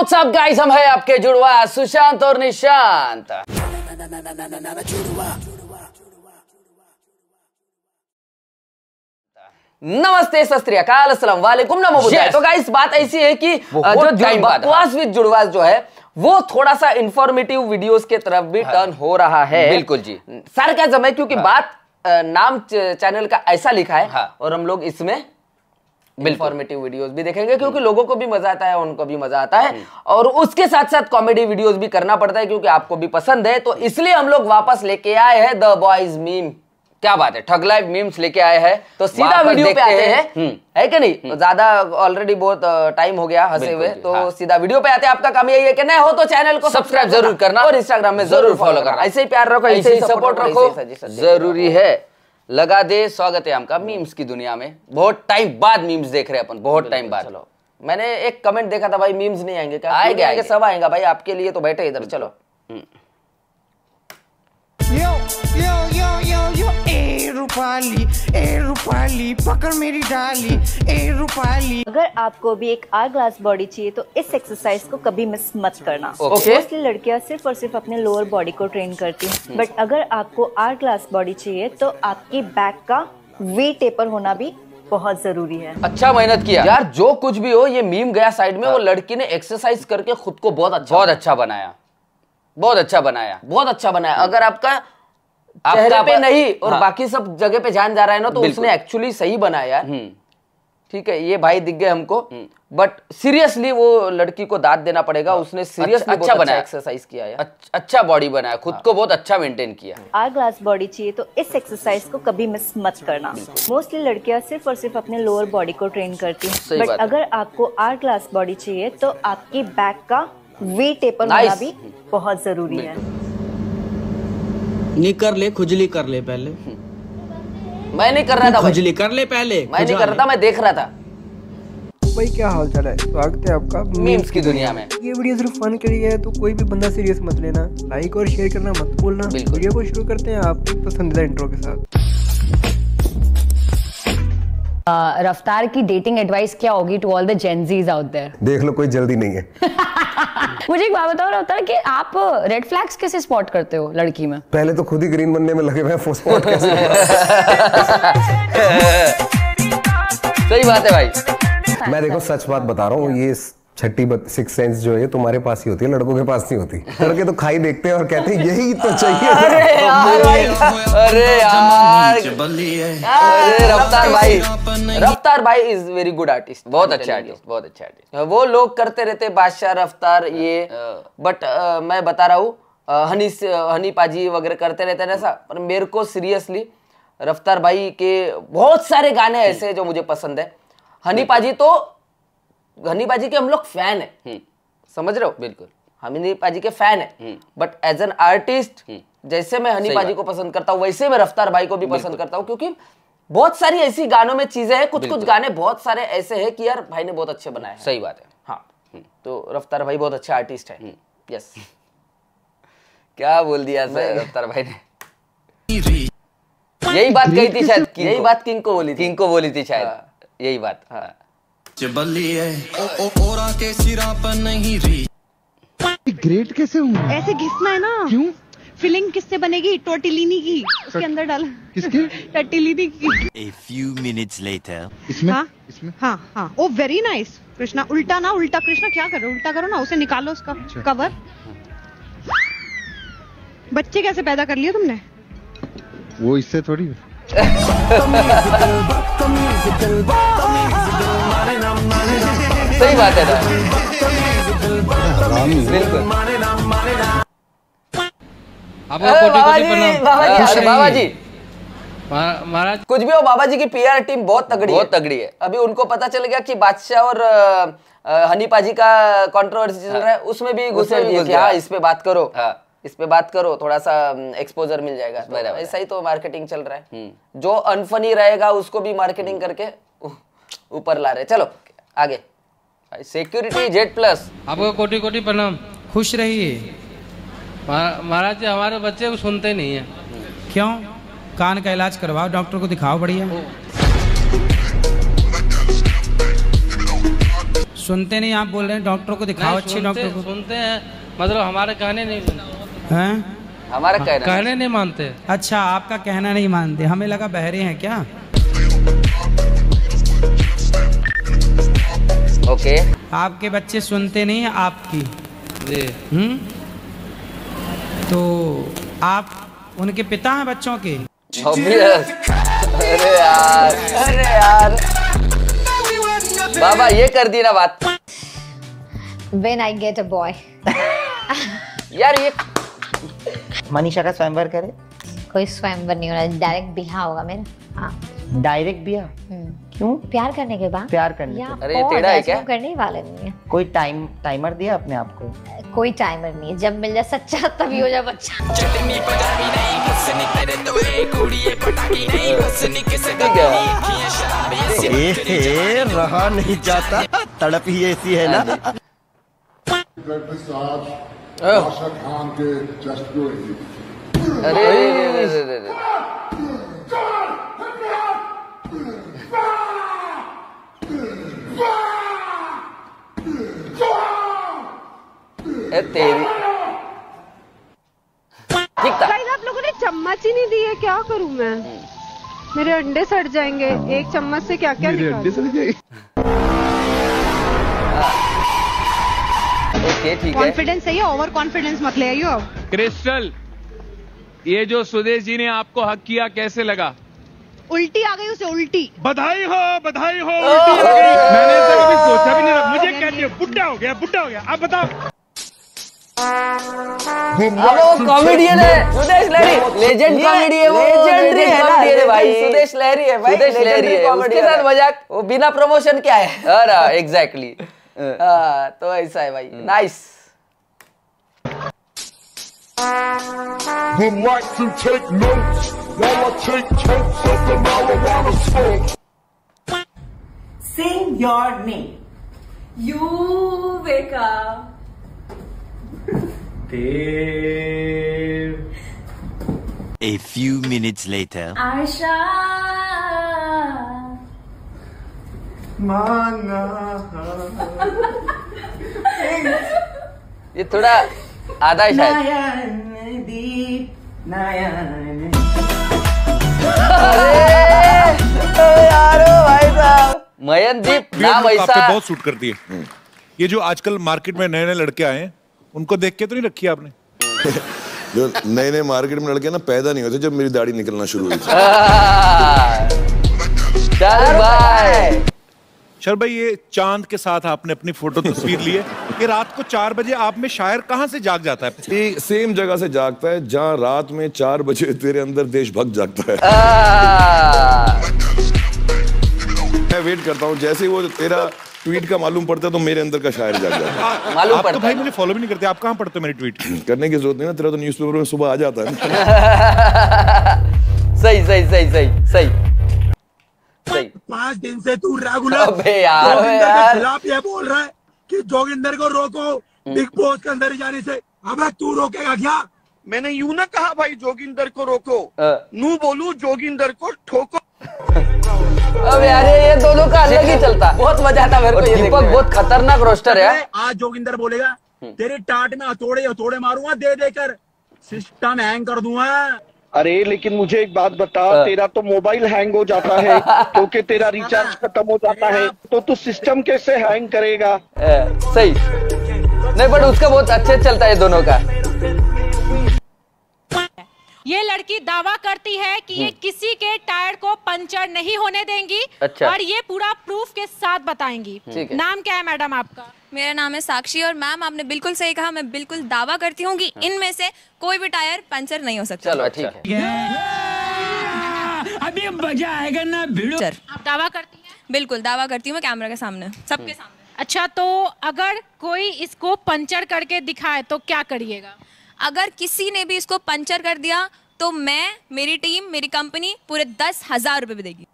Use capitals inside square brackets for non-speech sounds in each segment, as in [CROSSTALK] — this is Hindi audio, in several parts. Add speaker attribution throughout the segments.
Speaker 1: व्हाट्सअप गाइस हम है आपके जुड़वा सुशांत और निशांत नमस्ते वालेकुम नमो
Speaker 2: Yes.
Speaker 1: तो गाइस बात ऐसी है कि जो बकवास विद जुड़वास जो है वो थोड़ा सा इंफॉर्मेटिव वीडियोस के तरफ़ भी टर्न हो रहा है
Speaker 2: बिल्कुल जी।
Speaker 1: सर क्या समय क्योंकि बात नाम चैनल का ऐसा लिखा है
Speaker 2: हाँ।
Speaker 1: और हम लोग इसमें इंफॉर्मेटिव वीडियोस भी देखेंगे क्योंकि लोगों को भी मज़ा आता है उनको भी मज़ा आता है। और उसके साथ साथ कॉमेडी वीडियोस भी करना पड़ता है क्योंकि आपको भी पसंद है। तो इसलिए हम लोग वापस लेके आए हैं द बॉयज़ मीम क्या बात है? ठग लाइव मीम्स लेके आए हैं। तो सीधा वीडियो पे आते
Speaker 2: हैं।
Speaker 1: हैं।
Speaker 2: हम्म।
Speaker 1: है कि नहीं? तो ज़्यादा ऑलरेडी बहुत टाइम हो गया हंसे हुए। तो
Speaker 2: हाँ।
Speaker 1: सीधा वीडियो पे आते हैं। आपका काम यही है कि नए हो तो चैनल को
Speaker 2: सब्सक्राइब ज़रूर करना।
Speaker 1: और इंस्टाग्राम में
Speaker 2: ज़रूर
Speaker 1: फॉलो करना। ऐसे ही प्यार रखो
Speaker 2: ऐसे ही सपोर्ट रखो। ज़रूरी है। लगा दे स्वागत है आपका मीम्स की दुनिया में। बहुत टाइम बाद मीम्स देख रहे हैं अपन बहुत टाइम बाद।
Speaker 1: चलो। मैंने एक कमेंट देखा था भाई मीम्स नहीं आएँगे क्या?
Speaker 2: आएँगे, आएँगे।
Speaker 1: सब आएगा भाई आपके लिए तो बैठे इधर चलो।
Speaker 3: ए रूपाली ए रूपाली पकड़ मेरी डाली ए रूपाली।
Speaker 4: अगर आपको भी एक आर ग्लास बॉडी चाहिए तो इस एक्सरसाइज को कभी मिस मत करना।
Speaker 1: Okay.
Speaker 4: मोस्टली लड़कियाँ सिर्फ़ और सिर्फ़ अपने लोअर बॉडी को ट्रेन करती हैं। बट अगर आपको आर ग्लास बॉडी चाहिए तो आपकी बैक का वी टेपर होना भी बहुत ज़रूरी है।
Speaker 2: अच्छा मेहनत किया।
Speaker 1: यार जो कुछ भी हो ये मीम गया साइड में वो लड़की ने एक्सरसाइज करके खुद को बहुत अच्छा
Speaker 2: बहुत अच्छा बनाया। बहुत अच्छा बनाया।
Speaker 1: बहुत अच्छा बनाया। अगर आपका चेहरे पे नहीं और
Speaker 2: हाँ।
Speaker 1: बाकी सब जगह पे जान जा रहा है ना तो उसने एक्चुअली सही बनाया
Speaker 2: हम्म।
Speaker 1: ठीक है ये भाई दिख गए हमको। बट सीरियसली वो लड़की को दाद देना पड़ेगा उसने सीरियसली
Speaker 2: अच्छा
Speaker 1: अच्छा
Speaker 2: बनाया।
Speaker 1: एक्सरसाइज किया यार
Speaker 2: अच्छा बॉडी बनाया खुद को बहुत अच्छा मेंटेन किया।
Speaker 4: आर ग्लास बॉडी चाहिए तो इस एक्सरसाइज को कभी मिस मत करना। मोस्टली लड़कियाँ सिर्फ़ और सिर्फ़ अपने लोअर बॉडी को ट्रेन करती हैं। बट अगर आपको आर ग्लास बॉडी चाहिए तो आपकी बैक का वी टेपर होना भी बहुत ज़रूरी है।
Speaker 5: नहीं कर ले खुजली कर ले पहले।
Speaker 1: मैं नहीं कर रहा था
Speaker 5: खुजली कर ले पहले
Speaker 1: मैं नहीं कर रहा था मैं देख रहा था।
Speaker 6: भाई क्या हाल चाल है? स्वागत है आपका।
Speaker 2: मीम्स की दुनिया में।
Speaker 6: ये वीडियो सिर्फ़ फन के लिए है तो कोई भी बंदा सीरियस मत लेना। लाइक और शेयर करना मत भूलना। वीडियो को शुरू करते हैं आपकी पसंदीदा इंट्रो के साथ।
Speaker 7: रफ्तार की डेटिंग एडवाइस क्या होगी to all the Gen Zs out there
Speaker 8: देख लो कोई जल्दी नहीं है। [LAUGHS] [LAUGHS]
Speaker 7: मुझे एक बात बताओ है कि आप रेड फ्लैग्स कैसे स्पॉट करते हो लड़की में?
Speaker 8: पहले तो खुद ही ग्रीन बनने में लगे हुए हैं स्पॉट कैसे [LAUGHS]
Speaker 2: सही बात है भाई।
Speaker 8: मैं देखो सच बात बता रहा हूँ ये छठी सिक्स सेंस जो है तुम्हारे पास ही होती है लड़कों के पास नहीं होती। लड़के तो खाई देखते हैं और कहते हैं यही तो चाहिए
Speaker 1: अरे यार भाई
Speaker 2: अरे यार।
Speaker 1: अरे रफ्तार भाई रफ्तार भाई इज़ वेरी गुड आर्टिस्ट
Speaker 2: बहुत अच्छा आर्टिस्ट बहुत अच्छा आर्टिस्ट
Speaker 1: वो लोग करते रहते बादशाह रफ्तार ये। बट मैं बता रहा हूँ हनी हनी पाजी वगैरह करते रहते हैं ऐसा। पर मेरे को सीरियसली रफ्तार भाई के बहुत सारे गाने ऐसे हैं जो मुझे पसंद है। हनी पाजी तो हनी पाजी के हम लोग फ़ैन है। समझ रहे हो?
Speaker 2: बिल्कुल।
Speaker 1: हनी पाजी के फ़ैन है। बट एज एन आर्टिस्ट जैसे मैं हनी
Speaker 2: बात।
Speaker 1: को पसंद करता हूँ वैसे मैं रफ्तार भाई को भी पसंद करता हूँ क्योंकि बहुत सारी ऐसी गानों में चीज़ें हैं कुछ कुछ गाने बहुत सारे ऐसे हैं कि यार भाई ने बहुत अच्छे बनाए
Speaker 2: सही बात है।
Speaker 1: हाँ। तो रफ्तार भाई बहुत अच्छा आर्टिस्ट है। यस
Speaker 2: क्या बोल दिया सर रफ्तार भाई ने? [LAUGHS] यही बात कही थी शायद।
Speaker 1: यही बात किंग को बोली थी।
Speaker 2: किंग को बोली थी शायद। यही बात। हाँ।
Speaker 9: ग्रेट कैसे हूँ
Speaker 10: ऐसे घिसना है ना।
Speaker 9: क्यों?
Speaker 10: फिलिंग किससे बनेगी? टोटिलिनी की। उसके अंदर डाल।
Speaker 9: किसके? [LAUGHS]
Speaker 10: टटिलिनी की।
Speaker 11: A few minutes later.
Speaker 9: इसमें?
Speaker 10: हाँ।
Speaker 9: इसमें?
Speaker 10: हाँ हाँ। ओ वेरी नाइस कृष्णा उल्टा ना उल्टा कृष्णा क्या करो? उल्टा करो ना उसे निकालो उसका कवर बच्चे कैसे पैदा कर लिए तुमने?
Speaker 9: वो इससे थोड़ी [LAUGHS]
Speaker 2: सही बात है ना बिल्कुल।
Speaker 1: बाबा जी बाबा जी
Speaker 2: बाबा जी
Speaker 5: महाराज।
Speaker 1: कुछ भी हो बाबा जी की पीआर टीम बहुत तगड़ी
Speaker 2: बहुत
Speaker 1: है।
Speaker 2: तगड़ी है।
Speaker 1: अभी उनको पता चल गया कि बादशाह और हनी पाजी का कंट्रोवर्सी चल रहा है। उसमें भी घुसे
Speaker 2: उसमें भी
Speaker 1: दिए
Speaker 2: घुस गया।
Speaker 1: हाँ इस पे बात करो।
Speaker 2: हाँ।
Speaker 1: इस पे बात करो थोड़ा सा एक्सपोजर मिल जाएगा। तो ऐसा ही तो मार्केटिंग चल रहा है। जो अनफनी रहेगा उसको भी मार्केटिंग करके ऊपर ला रहे चलो। आगे।
Speaker 2: सिक्योरिटी जेट प्लस
Speaker 5: आपको कोटि कोटि प्रणाम। खुश रहिए। महाराज जी हमारे बच्चे को सुनते नहीं है।
Speaker 3: क्यों? कान का इलाज करवाओ डॉक्टर को दिखाओ बढ़िया।
Speaker 12: सुनते नहीं आप बोल रहे हैं डॉक्टर को दिखाओ अच्छे डॉक्टर को।
Speaker 5: सुनते हैं मतलब हमारे कहने नहीं सुनते
Speaker 12: हैं?
Speaker 1: हमारा कहना
Speaker 5: कहने नहीं मानते।
Speaker 12: अच्छा आपका कहना नहीं मानते। हमें लगा बहरे हैं क्या?
Speaker 1: ओके
Speaker 12: आपके बच्चे सुनते नहीं हैं आपकी।
Speaker 5: जी।
Speaker 12: हम्म? तो आप उनके पिता हैं बच्चों के?
Speaker 1: अरे यार अरे यार। बाबा ये कर दी ना बात।
Speaker 13: When I get a boy.
Speaker 1: यार ये
Speaker 14: मनीषा का स्वयंवर करे।
Speaker 13: कोई स्वयंवर नहीं होना डायरेक्ट बिहा होगा मेरा। हाँ।
Speaker 14: डायरेक्ट बिया
Speaker 13: हम्म।
Speaker 14: क्यों?
Speaker 13: प्यार करने के बाद?
Speaker 14: प्यार करने
Speaker 13: या
Speaker 1: अरे ये टेढ़ा है क्या?
Speaker 13: करने वाले नहीं है।
Speaker 14: कोई टाइम टाइमर दिया अपने आप को?
Speaker 13: कोई टाइमर नहीं है। जब मिल जाए सच्चा तभी हो जाए बच्चा।
Speaker 15: ए, रहा नहीं जाता। तड़प ही ऐसी है ना।
Speaker 16: खान के चेस्ट पे हुई
Speaker 1: अरे। अरे, अरे, अरे, अरे। ए तेरी। ठीक
Speaker 10: आप लोगों ने चम्मच ही नहीं दी है क्या करूँ मैं? मेरे अंडे सड़ जाएँगे। एक चम्मच से क्या क्या?
Speaker 1: ओके ठीक है।
Speaker 10: कॉन्फिडेंस है ओवर कॉन्फिडेंस मत ले आइयो
Speaker 17: क्रिस्टल ये जो सुदेश जी ने आपको हक किया कैसे लगा?
Speaker 10: उल्टी आ गई उसे उल्टी।
Speaker 17: बधाई हो बधाई हो उल्टी हो गई। मैंने ऐसा कभी सोचा भी नहीं था। मुझे कहती है बुढ़ा हो गया बुढ़ा हो गया। अब बताओ।
Speaker 1: अब वो कॉमेडियन है सुदेश लहरी लेजेंड कॉमेडी है वो
Speaker 2: legendary है ना,
Speaker 1: है भाई
Speaker 2: सुदेश लहरी है भाई,
Speaker 1: सुदेश लहरी है उसके साथ
Speaker 2: है।
Speaker 1: मज़ाक वो बिना प्रमोशन क्या है अरे एग्जैक्टली तो ऐसा है भाई nice
Speaker 16: Would like to take notes while I take totes of the marijuana smoke.
Speaker 18: Sing your name. You wake up.
Speaker 11: A few minutes later.
Speaker 18: Aisha.
Speaker 1: ये थोड़ा आधा है शायद।
Speaker 18: नयन दीप नयन
Speaker 1: यार भाई साहब। मयनदीप नाम ऐसा।
Speaker 19: बहुत सूट करती है। ये जो आजकल मार्केट में नए नए लड़के आए हैं उनको देख के तो नहीं रखी आपने?
Speaker 20: जो नए नए मार्केट में लड़के ना पैदा नहीं होते जब मेरी दाढ़ी निकलना शुरू हुई थी
Speaker 1: चल भाई।
Speaker 19: शर भाई ये चाँद के साथ आपने अपनी फ़ोटो तस्वीर ली है ये रात को चार बजे आप में शायर कहाँ से जाग जाता है?
Speaker 20: ये सेम जगह से जागता है जहाँ रात में चार बजे तेरे अंदर देशभक्त जागता है। मैं वेट करता हूँ जैसे ही वो तेरा ट्वीट का मालूम पड़ता है तो मेरे अंदर का शायर जाग जाता है। [LAUGHS]
Speaker 1: मालूम
Speaker 19: आप तो भाई मुझे फॉलो भी नहीं करते आप कहाँ पढ़ते हो मेरी ट्वीट [LAUGHS]
Speaker 20: करने की ज़रूरत नहीं ना तेरा तो न्यूज़पेपर में सुबह आ जाता है। [LAUGHS]
Speaker 1: सही सही सही सही सही। सही।
Speaker 15: पाँच दिन से तू रेगुलर
Speaker 1: अबे यार, अबे यार।
Speaker 15: खिलाफ ये बोल रहा है कि जोगिंदर को रोको बिग बॉस के अंदर जाने से। अबे तू रोकेगा क्या? मैंने यूँ ना कहा भाई जोगिंदर को रोको। नू बोलू जोगिंदर को ठोको
Speaker 1: अब यार ये दोनों का अलग ही चलता। [LAUGHS] बहुत मज़ा आता मेरे को ये दीपक बहुत खतरनाक रोस्टर है
Speaker 15: आज जोगिंदर बोलेगा तेरे टाट में हथौड़े हथौड़े मारूँगा दे देकर सिस्टम हैंग कर दूँगा। अरे लेकिन मुझे एक बात बता तेरा तो मोबाइल हैंग हो जाता है [LAUGHS] क्योंकि तेरा रिचार्ज खत्म हो जाता है। तो तू सिस्टम कैसे हैंग करेगा?
Speaker 1: सही। नहीं बट उसका बहुत अच्छे चलता है दोनों का।
Speaker 21: ये लड़की दावा करती है कि ये किसी के टायर को पंचर नहीं होने देंगी
Speaker 1: अच्छा।
Speaker 21: और ये पूरा प्रूफ के साथ बताएँगी। नाम क्या है मैडम आपका?
Speaker 22: मेरा नाम है साक्षी और मैम आपने बिल्कुल सही कहा मैं बिल्कुल दावा करती हूँ कि इनमें से कोई भी टायर पंचर नहीं हो सकता।
Speaker 1: चलो ठीक है।
Speaker 22: अभी मज़ा आएगा ना भिड़ो।
Speaker 21: आप दावा करती हैं?
Speaker 22: बिल्कुल दावा करती हूँ मैं कैमरा के सामने सबके सामने।
Speaker 21: अच्छा तो अगर कोई इसको पंचर करके दिखाए तो क्या करिएगा?
Speaker 22: अगर किसी ने भी इसको पंचर कर दिया तो मैं मेरी टीम मेरी कंपनी पूरे दस हज़ार रुपए भी देगी।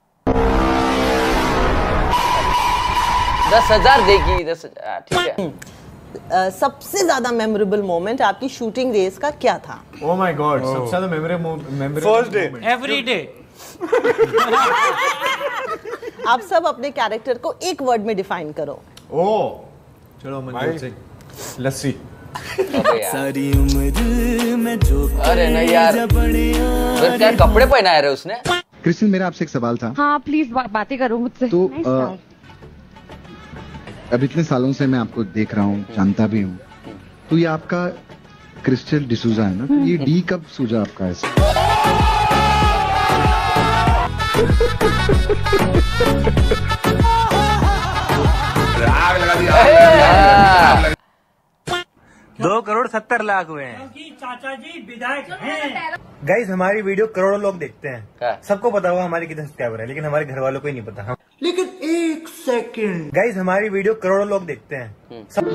Speaker 1: दस हज़ार देगी दस हज़ार ठीक है।
Speaker 23: अ, सबसे ज़्यादा मेमोरेबल मोमेंट आपकी शूटिंग रेस का क्या था?
Speaker 24: Oh my god,
Speaker 23: Oh.
Speaker 24: सबसे ज़्यादा memorable First day.
Speaker 12: Every day [LAUGHS]
Speaker 23: आप सब अपने कैरेक्टर को एक वर्ड में डिफाइन करो।
Speaker 24: ओ चलो मनजोत सिंह। लस्सी
Speaker 2: सारी उम्र में जो
Speaker 1: अरे नहीं यार। फिर क्या कपड़े पहनाए रहे उसने?
Speaker 9: क्रिस्टल मेरा आपसे एक सवाल था।
Speaker 10: हाँ प्लीज़ बा, बातें करो मुझसे।
Speaker 9: तो अ, अब इतने सालों से मैं आपको देख रहा हूँ जानता भी हूँ। तो ये आपका क्रिस्टल डिसूजा है ना? तो ये डी कब सूझा आपका ऐसे
Speaker 24: दो करोड़ सत्तर लाख हुए हैं।
Speaker 18: चाचा जी विधायक हैं।
Speaker 24: गाइस हमारी वीडियो करोड़ों लोग देखते हैं। सबको पता होगा हमारे कितने सब्सक्राइबर है लेकिन हमारे घर वालों को ही नहीं पता। लेकिन एक सेकंड। गाइस हमारी वीडियो करोड़ों लोग देखते हैं। सब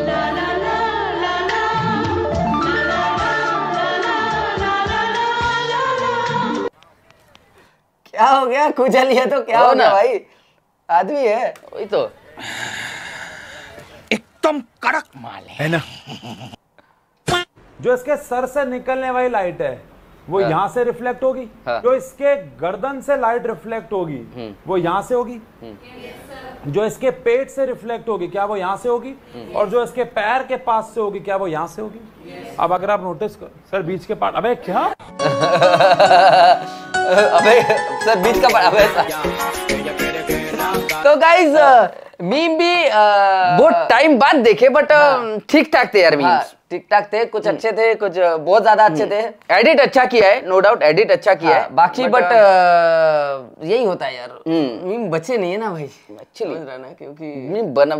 Speaker 1: क्या हो गया? कुचल लिया तो क्या
Speaker 2: हो
Speaker 1: हो
Speaker 2: ना।
Speaker 1: भाई? आदमी है।
Speaker 2: वही तो।
Speaker 24: एकदम कड़क माल है ना?
Speaker 25: जो इसके सर से निकलने वाली लाइट है वो
Speaker 2: हाँ।
Speaker 25: यहाँ से रिफ्लेक्ट होगी।
Speaker 2: हाँ।
Speaker 25: जो इसके गर्दन से लाइट रिफ्लेक्ट होगी वो यहाँ से होगी। जो इसके पेट से रिफ्लेक्ट होगी क्या वो यहाँ से होगी? और जो इसके पैर के पास से होगी क्या वो यहाँ से होगी? अब अगर आप नोटिस कर सर बीच के पार्ट अबे क्या? [LAUGHS]
Speaker 1: अबे सर बीच का पड़ा अबे तो गाइज़ मीम भी
Speaker 2: बहुत टाइम बाद देखे बट ठीक ठाक थे यार
Speaker 1: हाँ,
Speaker 2: मीम्स
Speaker 1: ठीक ठाक थे कुछ अच्छे थे कुछ बहुत ज़्यादा अच्छे थे।
Speaker 2: एडिट अच्छा किया है नो डाउट एडिट अच्छा किया
Speaker 1: हाँ,
Speaker 2: है
Speaker 1: बाकी बट यही होता है यार।
Speaker 2: हम्म।
Speaker 1: मीम बचे नहीं है ना भाई।
Speaker 2: अच्छे नहीं।
Speaker 1: रहा ना क्योंकि
Speaker 2: मीम बना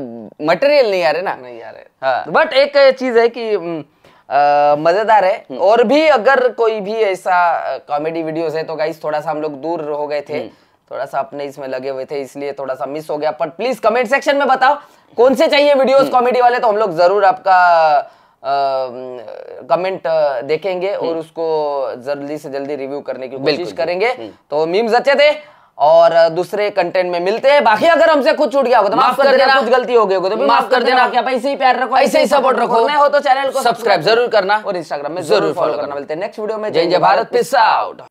Speaker 2: मटेरियल नहीं आ रहे ना।
Speaker 1: नहीं यार
Speaker 2: हाँ।
Speaker 1: बट एक चीज़ है कि हम्म, मज़ेदार है। और भी अगर कोई भी ऐसा कॉमेडी वीडियोस है तो गाइस थोड़ा सा हम लोग दूर हो गए थे। थोड़ा सा अपने इसमें लगे हुए थे इसलिए थोड़ा सा मिस हो गया। पर प्लीज़ कमेंट सेक्शन में बताओ कौन से चाहिए वीडियोस कॉमेडी वाले तो हम लोग ज़रूर आपका कमेंट देखेंगे और उसको जल्दी से जल्दी रिव्यू करने की कोशिश करेंगे। तो मीम्स अच्छे थे और दूसरे कंटेंट में मिलते हैं। बाकी अगर हमसे कुछ छूट गया होगा तो माफ़ कर देना। कुछ गलती हो गई होगी तो
Speaker 2: माफ़ कर देना।
Speaker 1: आप ऐसे ही प्यार रखो
Speaker 2: ऐसे ही support रखो।
Speaker 1: नए हो तो चैनल को
Speaker 2: Subscribe ज़रूर करना।
Speaker 1: और इंस्टाग्राम में
Speaker 2: ज़रूर
Speaker 1: फॉलो करना। मिलते हैं नेक्स्ट वीडियो में।
Speaker 2: जय जय भारत। पिस आउट